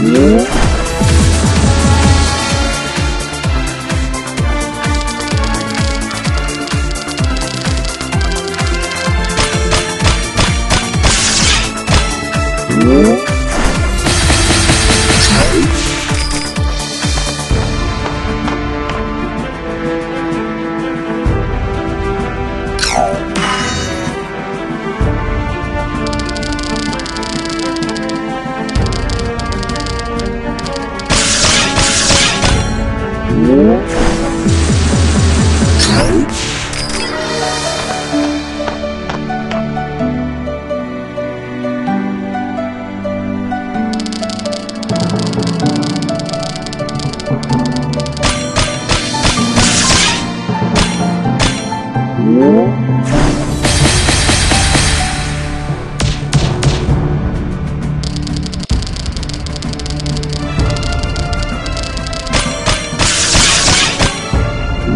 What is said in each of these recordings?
Yeah. Whoa.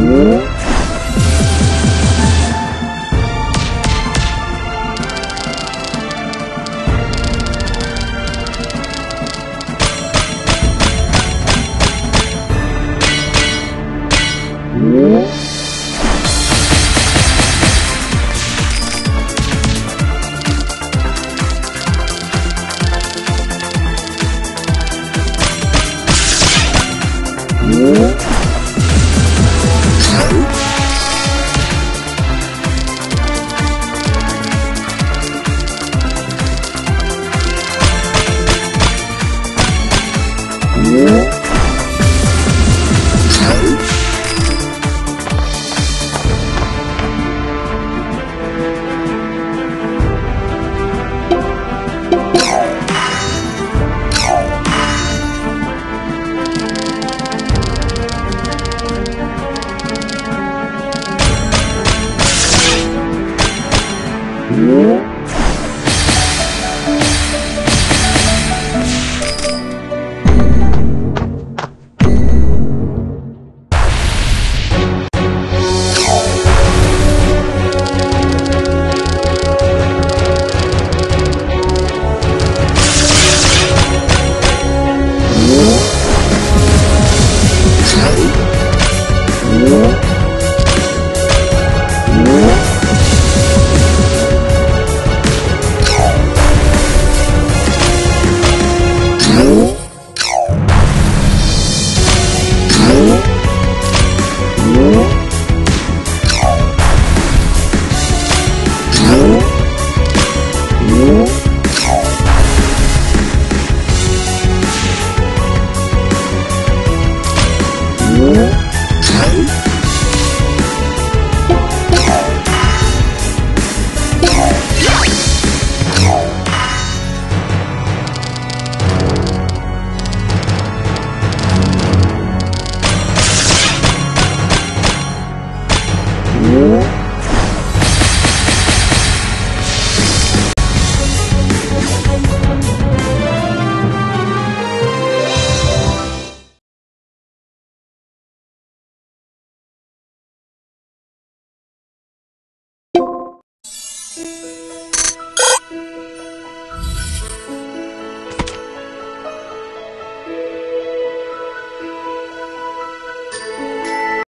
Música Yeah.